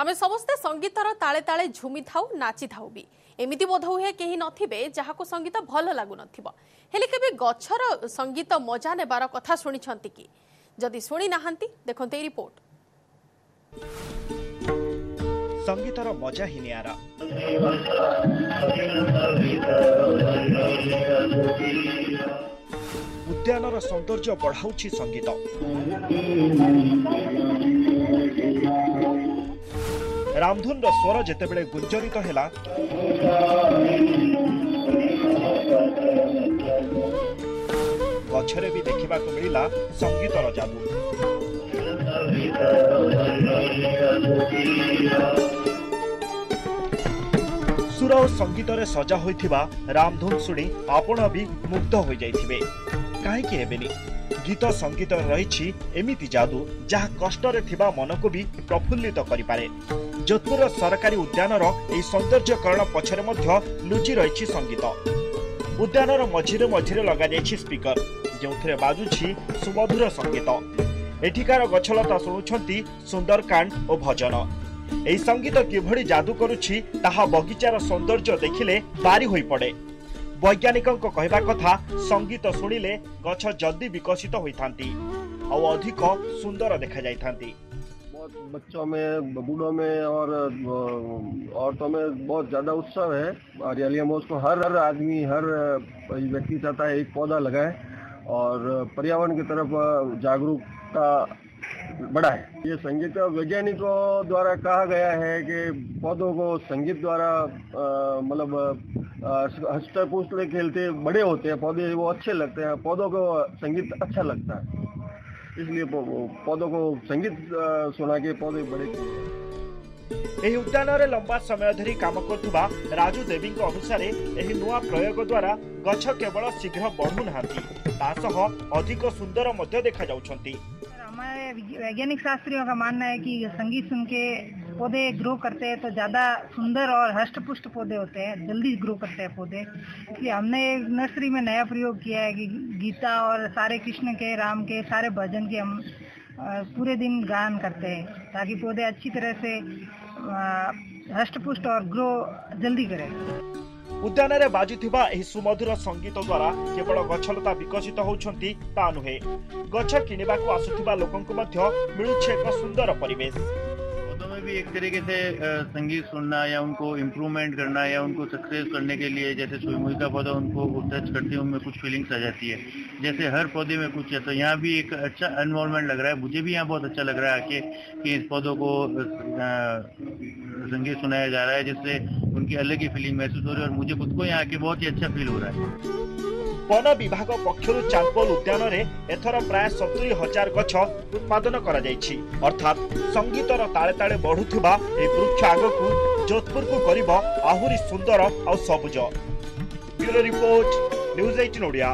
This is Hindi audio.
ଆମେ ସମସ୍ତେ ସଙ୍ଗୀତର ତାଳେ ତାଳେ ଝୁମିଥାଉ ନାଚିଥାଉ ବି। ଏମିତି ବୋଧ ହୁଏ କେହି ନଥିବେ ଯାହାକୁ ସଙ୍ଗୀତ ଭଲ ଲାଗୁନଥିବ। ହେଲେ କେବେ ଗଛର ସଙ୍ଗୀତ ମଜା ନେବାର କଥା ଶୁଣିଛନ୍ତି କି? ଯଦି ଶୁଣି ନାହାନ୍ତି ଦେଖନ୍ତୁ ଏହି ରିପୋର୍ଟ। ସଙ୍ଗୀତର ମଜା ହିଁ ନିଆରା। ଉଦ୍ୟାନର ସୌନ୍ଦର୍ଯ୍ୟ ବଢାଉଛି ସଙ୍ଗୀତ। ରାମଧୁନର ସ୍ୱର ଯେତେବେଳେ ଗୁଞ୍ଜରିତ ହେଲା ଗଛରେ ବି ଦେଖିବାକୁ ମିଳିଲା ସଙ୍ଗୀତର ଯାଦୁ। ସୁର ଓ ସଙ୍ଗୀତରେ ସଜା ହୋଇଥିବା ରାମଧୁନ ଶୁଣି ଆପଣ ବି ମୁଗ୍ଧ ହୋଇଯାଇଥିବେ। କାହିଁକି ହେବେନି? ଗୀତ ସଙ୍ଗୀତରେ ରହିଛି ଏମିତି ଯାଦୁ ଯାହା କଷ୍ଟରେ ଥିବା ମନକୁ ବି ପ୍ରଫୁଲ୍ଲିତ କରିପାରେ। ଯୋଧପୁରର ସରକାରୀ ଉଦ୍ୟାନର ଏହି ସୌନ୍ଦର୍ଯ୍ୟକରଣ ପଛରେ ମଧ୍ୟ ଲୁଚି ରହିଛି ସଙ୍ଗୀତ। ଉଦ୍ୟାନର ମଝିରେ ମଝିରେ ଲଗାଯାଇଛି ସ୍ପିକର ଯେଉଁଥିରେ ବାଜୁଛି ସୁମଧୁର ସଙ୍ଗୀତ। ଏଠିକାର ଗଛଲତା ଶୁଣୁଛନ୍ତି ସୁନ୍ଦରକାଣ୍ଡ ଓ ଭଜନ। ଏହି ସଙ୍ଗୀତ କିଭଳି ଯାଦୁ କରୁଛି ତାହା ବଗିଚାର ସୌନ୍ଦର୍ଯ୍ୟ ଦେଖିଲେ ବାରି ହୋଇପଡେ। ବୈଜ୍ଞାନିକଙ୍କ କହିବା କଥା ସଙ୍ଗୀତ ଶୁଣିଲେ ଗଛ ଜଲ୍ଦି ବିକଶିତ ହୋଇଥାନ୍ତି ଆଉ ଅଧିକ ସୁନ୍ଦର ଦେଖାଯାଇଥାନ୍ତି बहुत बच्चों में बूढ़ों में और अ, औरतों में बहुत ज्यादा उत्सव है हरियाली महोत्सव को हर हर आदमी हर अ, व्यक्ति चाहता है एक पौधा लगाए और पर्यावरण की तरफ अ, जागरूकता बढ़ाए ये संगीत वैज्ञानिकों द्वारा कहा गया है कि पौधों को संगीत द्वारा अ, मतलब हस्त पुष्ट खेलते बड़े होते हैं पौधे वो अच्छे लगते हैं पौधों को संगीत अच्छा लगता है इसलिए पौ- पौधों को संगीत अ, सुना के पौधे बड़े किए ଏହି ଉଦ୍ୟାନରେ ଲମ୍ବା ସମୟ ଧରି କାମ କରୁଥିବା ରାଜୁ ଦେବୀଙ୍କ ଅନୁସାରେ ଏହି ନୂଆ ପ୍ରୟୋଗ ଦ୍ୱାରା ଗଛ କେବଳ ଶୀଘ୍ର ବଢୁନାହାନ୍ତି ତା ସହ ଅଧିକ ସୁନ୍ଦର ମଧ୍ୟ ଦେଖାଯାଉଛନ୍ତି हमारे वैज्ञानिक शास्त्रियों का मानना है कि संगीत सुन के पौधे ग्रो करते हैं तो ज़्यादा सुंदर और हष्ट पुष्ट पौधे होते हैं, जल्दी ग्रो करते हैं पौधे। इसलिए हमने नर्सरी में नया प्रयोग किया है कि गीता और सारे कृष्ण के, राम के, सारे भजन के हम पूरे दिन गान करते हैं, ताकि पौधे अच्छी तरह से हष्ट पुष्ट और ग्रो जल्दी करें। ଉଦ୍ୟାନରେ ବାଜୁଥିବା ଏହି ସୁମଧୁର ସଙ୍ଗୀତ ଦ୍ୱାରା କେବଳ ଗଛଲତା ବିକଶିତ ହେଉଛନ୍ତି ତା ନୁହେଁ। ଗଛ କିଣିବାକୁ ଆସୁଥିବା ଲୋକଙ୍କୁ ମଧ୍ୟ ମିଳୁଛି ଏକ ସୁନ୍ଦର ପରିବେଶ। में भी एक तरीके से संगीत सुनना या उनको इम्प्रूवमेंट करना या उनको सक्सेस करने के लिए जैसे सूर्यमुखी का पौधा उनको टच करती हैं, उनमें कुछ फीलिंग्स आ जाती है। जैसे हर पौधे में कुछ है तो यहाँ भी एक अच्छा एनवायरमेंट लग रहा है, मुझे भी यहाँ बहुत अच्छा लग रहा है आके कि इस पौधों को संगीत सुनाया जा रहा है, जिससे उनकी अलग ही फीलिंग महसूस हो रही है और मुझे खुद को यहाँ आके बहुत ही अच्छा फील हो रहा है। वन विभाग पक्ष चांदपोल उद्यान एथर प्राय सतुरी हज़ार গছ उत्पादन करा अर्थात संगीतर ताले ताले তাড়ে ବଢୁଥିବା ଏହି ବୃକ୍ଷ ଆଗକୁ ଯୋଧପୁରକୁ କରିବ ଆହୁରି ସୁନ୍ଦର ଆଉ ସବୁଜ। Report news eighteen Odia.